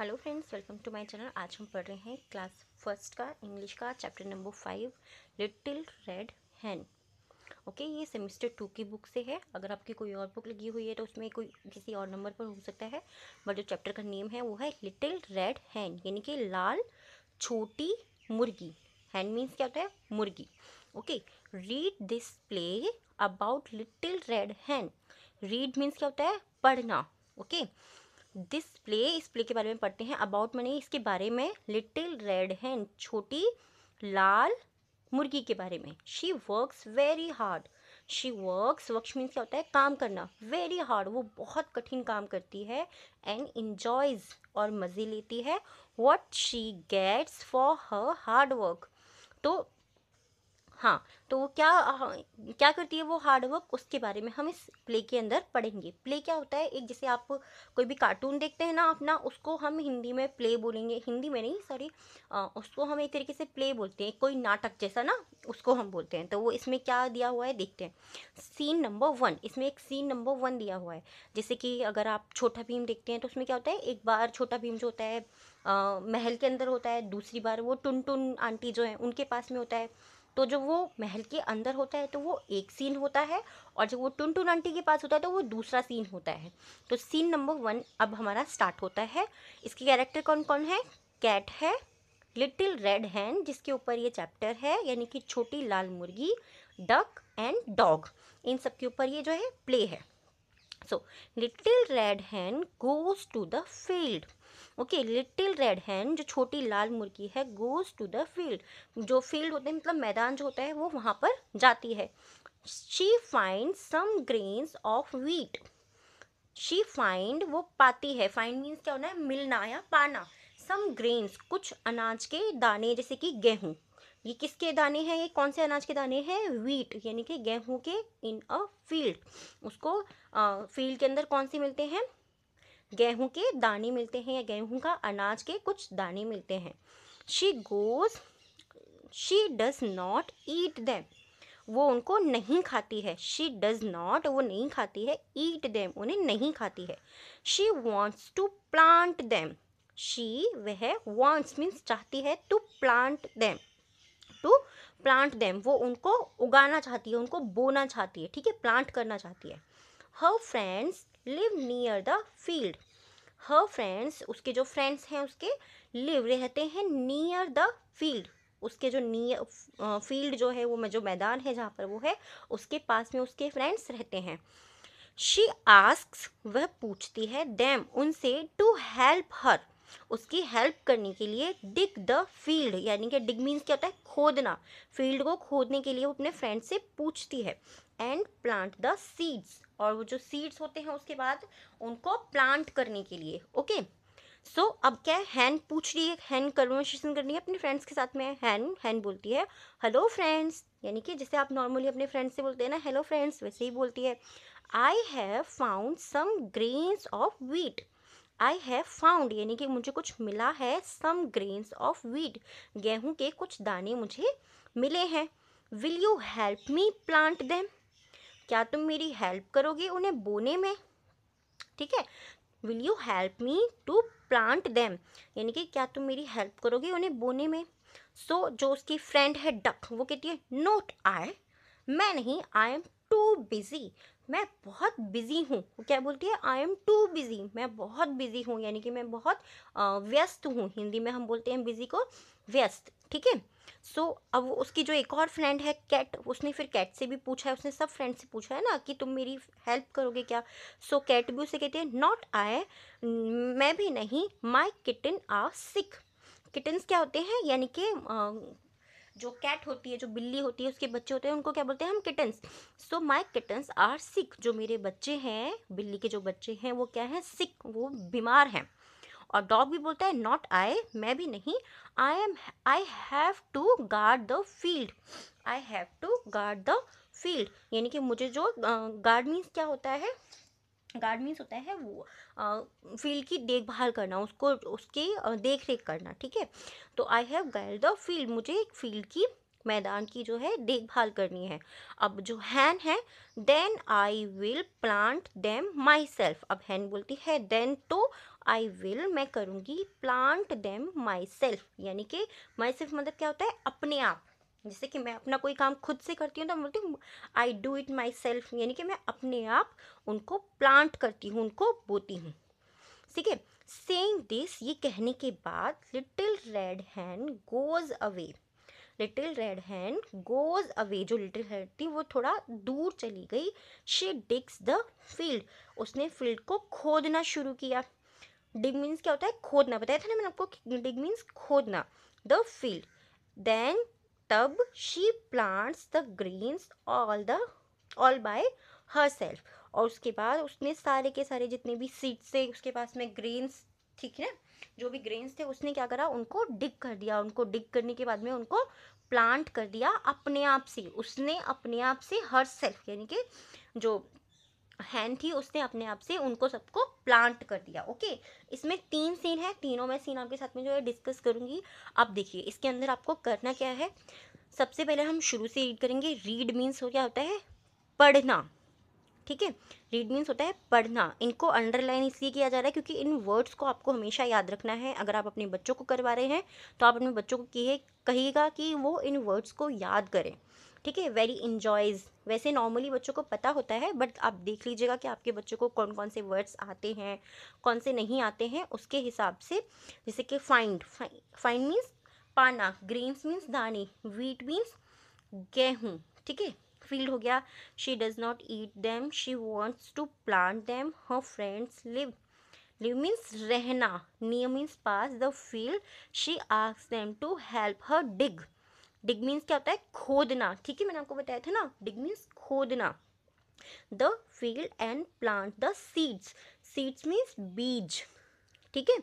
Hello friends welcome to my channel आज हम पढ़ रहे हैं क्लास फ़र्स्ट का इंग्लिश का chapter number five little red hen okay ये सेमिस्टर टू की बुक से है। अगर आपकी कोई और बुक लगी हुई है तो उसमें कोई किसी और नंबर पर हो सकता है। बट जो चैप्टर का नेम है वो है लिटिल रेड हैन यानी कि लाल छोटी मुर्गी। हैन मीन्स क्या होता है? मुर्गी। Okay read this play about little red hen read means क्या होता है? पढ़ना। Okay okay? दिस प्ले इस प्ले के बारे में पढ़ते हैं। अबाउट मैंने इसके बारे में लिटिल रेड हैन छोटी, लाल, मुर्गी के बारे में। She works very hard she works work means क्या होता है? काम करना। वेरी हार्ड वो बहुत कठिन काम करती है एंड इन्जॉयज और मज़े लेती है। What she gets for her hard work तो हाँ तो वो क्या क्या करती है वो हार्ड वर्क उसके बारे में हम इस प्ले के अंदर पढ़ेंगे। प्ले क्या होता है? एक जैसे आप कोई भी कार्टून देखते हैं ना अपना उसको हम हिंदी में प्ले बोलेंगे। हिंदी में नहीं सॉरी उसको हम एक तरीके से प्ले बोलते हैं। कोई नाटक जैसा ना उसको हम बोलते हैं। तो वो इसमें क्या दिया हुआ है? देखते हैं। सीन नंबर वन इसमें एक सीन नंबर वन दिया हुआ है। जैसे कि अगर आप छोटा भीम देखते हैं तो उसमें क्या होता है? एक बार छोटा भीम जो होता है आ, महल के अंदर होता है दूसरी बार वो टुन टुन आंटी जो है उनके पास में होता है। तो जब वो महल के अंदर होता है तो वो एक सीन होता है और जब वो टुन टुन आंटी के पास होता है तो वो दूसरा सीन होता है। तो सीन नंबर वन अब हमारा स्टार्ट होता है। इसके कैरेक्टर कौन कौन है? कैट है लिटिल रेड हैन जिसके ऊपर ये चैप्टर है, यानी कि छोटी लाल मुर्गी डक एंड डॉग इन सब के ऊपर ये जो है प्ले है। So little red hen goes to the field okay, little red hen जो छोटी लाल मुर्गी है, गोज टू द फ़ील्ड। जो फ़ील्ड होते हैं मतलब मैदान जो होता है, वो वहाँ पर जाती है। She find some grains of wheat she find, वो पाती है। फाइंड मीन्स क्या होना है? मिलना या पाना। सम ग्रेन्स, कुछ अनाज के दाने, जैसे कि गेहूँ। ये किसके दाने हैं? ये कौन से अनाज के दाने हैं? वीट यानी कि गेहूँ के इन अ फ़ील्ड। उसको फ़ील्ड के अंदर कौन से मिलते हैं? गेहूँ के दाने मिलते हैं या गेहूँ का अनाज के कुछ दाने मिलते हैं। She goes she does not eat them वो उनको नहीं खाती है। शी डज नॉट वो नहीं खाती है। ईट दैम उन्हें नहीं खाती है। She wants to plant them she वह वॉन्ट्स मीन्स चाहती है to plant them to plant them वो उनको उगाना चाहती है, उनको बोना चाहती है, ठीक है? प्लांट करना चाहती है। Her friends live near the field her friends उसके जो फ्रेंड्स हैं उसके लिव रहते हैं नियर द फ़ील्ड उसके जो नियर फ़ील्ड जो है, वो जो मैदान है जहाँ पर वो है, उसके पास में उसके फ्रेंड्स रहते हैं. शी आस्क वह पूछती है देम उनसे टू हेल्प हर उसकी हेल्प करने के लिए डिग द फ़ील्ड यानी कि डिग मीन्स क्या होता है? खोदना। फ़ील्ड को खोदने के लिए वो अपने फ्रेंड से पूछती है एंड प्लांट द सीड्स और वो जो सीड्स होते हैं उसके बाद उनको प्लांट करने के लिए ओके सो so, अब क्या है? हैन पूछ रही है हैन कन्वर्सेशन करनी है अपने फ्रेंड्स के साथ में। हैन हैन बोलती है हेलो फ्रेंड्स यानी कि जैसे आप नॉर्मली अपने फ्रेंड्स से बोलते हैं ना हेलो फ्रेंड्स वैसे ही बोलती है I have found some grains of wheat I have found यानी कि मुझे कुछ मिला है सम ग्रेन्स ऑफ़ वीट गेहूँ के कुछ दाने मुझे मिले हैं। Will you help me plant them क्या तुम मेरी हेल्प करोगे उन्हें बोने में? ठीक है? Will you help me to plant them यानी कि क्या तुम मेरी हेल्प करोगे उन्हें बोने में? सो so, जो उसकी फ्रेंड है डक वो कहती है नोट आई मैं नहीं आई एम टू बिज़ी मैं बहुत बिज़ी हूँ। वो क्या बोलती है? आई एम टू बिज़ी मैं बहुत बिज़ी हूँ यानी कि मैं बहुत व्यस्त हूँ। हिंदी में हम बोलते हैं बिज़ी को व्यस्त ठीक है? सो अब उसकी जो एक और फ्रेंड है कैट उसने फिर कैट से भी पूछा है। उसने सब फ्रेंड से पूछा है ना कि तुम मेरी हेल्प करोगे क्या? सो so, कैट भी उसे कहती है नॉट आई मैं भी नहीं. माई किटन आ सिक किटन्स क्या होते हैं? यानी कि जो कैट होती है, जो बिल्ली होती है, उसके बच्चे होते हैं, उनको क्या बोलते हैं हम kittens so my kittens are sick जो मेरे बच्चे हैं, बिल्ली के जो बच्चे हैं, वो क्या है? सिक वो बीमार हैं. और डॉग भी बोलता है नॉट आई मैं भी नहीं. I am I have to guard the field I have to guard the field यानी कि मुझे जो गार्ड मीन्स क्या होता है? गार्ड मीन्स होता है वो फ़ील्ड की देखभाल करना, उसको, उसकी देख रेख करना, ठीक है? तो I have guide the field मुझे एक फ़ील्ड की मैदान की जो है देखभाल करनी है। अब जो हैन है then I will plant them myself अब हैन बोलती है देन तो आई विल मैं करूँगी प्लांट देम माई सेल्फ यानी कि माई सेल्फ मतलब क्या होता है? अपने आप। जैसे कि मैं अपना कोई काम खुद से करती हूँ तो बोलती हूँ I do it myself यानी कि मैं अपने आप उनको प्लांट करती हूँ, उनको बोती हूँ। ठीक है? सेइंग दिस ये कहने के बाद little red hen goes away little red hen goes away जो लिटिल रेड थी, वो थोड़ा दूर चली गई। शी डिग्स द फ़ील्ड उसने फ़ील्ड को खोदना शुरू किया। डिग मीन्स क्या होता है? खोदना। बताया था ना मैंने आपको डिग मीन्स खोदना। द फ़ील्ड देन तब she plants the grains all the all by herself और उसके बाद उसने सारे के सारे जितने भी सीड्स थे, उसके पास में ग्रेन्स ठीक है? जो भी ग्रेन्स थे, उसने क्या करा? उनको डिग कर दिया। उनको डिग करने के बाद में उनको प्लांट कर दिया अपने आप से। उसने अपने आप से हर सेल्फ यानी कि जो हैंड थी, उसने अपने आप से उनको सबको प्लांट कर दिया ओके इसमें तीन सीन है, तीनों में सीन आपके साथ में जो है डिस्कस करूँगी। आप देखिए, इसके अंदर आपको करना क्या है? सबसे पहले हम शुरू से रीड करेंगे। रीड मीन्स हो क्या होता है? पढ़ना, ठीक है? रीड मीन्स होता है पढ़ना। इनको अंडरलाइन इसलिए किया जा रहा है क्योंकि इन वर्ड्स को आपको हमेशा याद रखना है। अगर आप अपने बच्चों को करवा रहे हैं तो आप अपने बच्चों को कहे कहिएगा कि वो इन वर्ड्स को याद करें। ठीक है वेरी इन्जॉयज़ वैसे नॉर्मली बच्चों को पता होता है बट आप देख लीजिएगा कि आपके बच्चों को कौन कौन से वर्ड्स आते हैं, कौन से नहीं आते हैं, उसके हिसाब से, जैसे कि फाइंड फाइंड मीन्स पाना ग्रेन्स मीन्स दाने वीट मीन्स गेहूँ, ठीक है? फ़ील्ड हो गया. She does not eat them she wants to plant them her friends live live means रहना. Near means pass the field she ask them to help her dig dig means क्या होता है? खोदना। ठीक है, मैंने आपको बताया था ना? डिग मीन्स खोदना। The field and plant, the seeds. Seeds means बीज। ठीक है?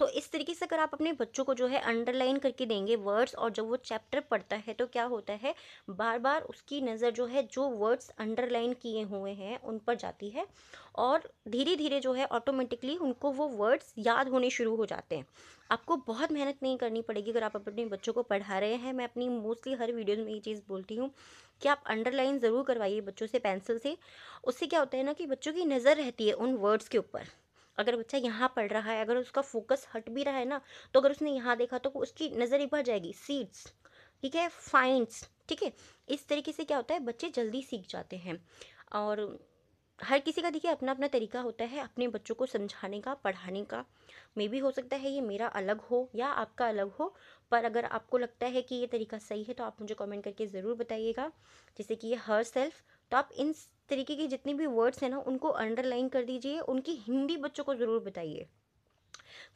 तो इस तरीके से अगर आप अपने बच्चों को जो है अंडरलाइन करके देंगे वर्ड्स और जब वो चैप्टर पढ़ता है तो क्या होता है? बार बार उसकी नज़र जो है, जो वर्ड्स अंडरलाइन किए हुए हैं, उन पर जाती है और धीरे धीरे जो है ऑटोमेटिकली उनको वो वर्ड्स याद होने शुरू हो जाते हैं। आपको बहुत मेहनत नहीं करनी पड़ेगी अगर आप अपने बच्चों को पढ़ा रहे हैं। मैं अपनी मोस्टली हर वीडियोज़ में ये चीज़ बोलती हूँ कि आप अंडरलाइन ज़रूर करवाइए बच्चों से पेंसिल से। उससे क्या होता है ना कि बच्चों की नज़र रहती है उन वर्ड्स के ऊपर। अगर बच्चा यहाँ पढ़ रहा है, अगर उसका फोकस हट भी रहा है ना तो अगर उसने यहाँ देखा तो उसकी नज़र एक बार जाएगी। सीड्स ठीक है? फाइंड्स ठीक है? इस तरीके से क्या होता है? बच्चे जल्दी सीख जाते हैं। और हर किसी का देखिए अपना अपना तरीका होता है, अपने बच्चों को समझाने का, पढ़ाने का। मे भी हो सकता है ये मेरा अलग हो या आपका अलग हो, पर अगर आपको लगता है कि ये तरीका सही है तो आप मुझे कमेंट करके ज़रूर बताइएगा। जैसे कि ये हर सेल्फ तो आप इन तरीके के जितने भी वर्ड्स हैं ना, उनको अंडरलाइन कर दीजिए, उनकी हिंदी बच्चों को ज़रूर बताइए।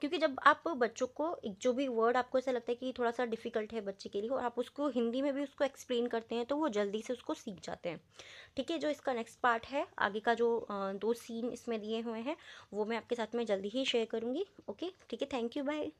क्योंकि जब आप बच्चों को जो भी वर्ड आपको ऐसा लगता है कि थोड़ा सा डिफ़िकल्ट है बच्चे के लिए, और आप उसको हिंदी में भी उसको एक्सप्लेन करते हैं तो वो जल्दी से उसको सीख जाते हैं। ठीक है, जो इसका नेक्स्ट पार्ट है, आगे का जो दो सीन इसमें दिए हुए हैं, वो मैं आपके साथ में जल्दी ही शेयर करूँगी ओके ठीक है थैंक यू बाय